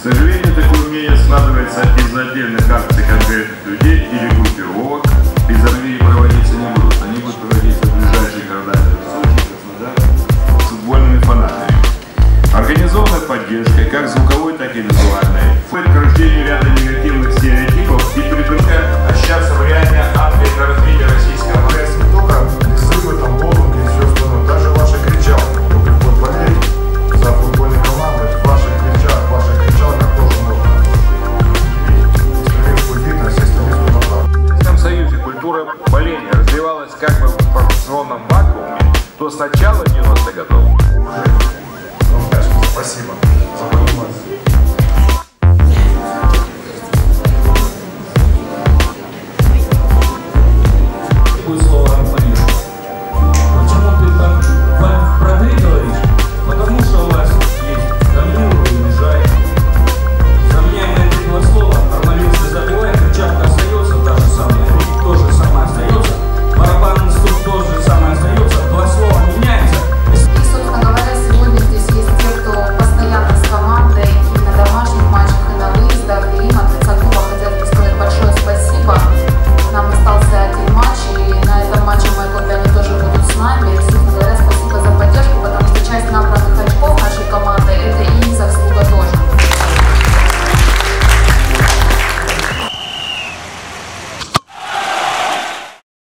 К сожалению, такое умение складывается из отдельных акций конкретных людей или группировок. Из Армии проводиться не будут. Они будут проводиться в ближайших городах Сочи, Краснодар футбольными фанатами. Организованная поддержка, как звуковой, так и визуальной, приводит к рождению ряда негативных стереотипов и привлекает общаться в реальности боление развивалось как бы в информационном вакууме, то с начала 90-х годов. Спасибо.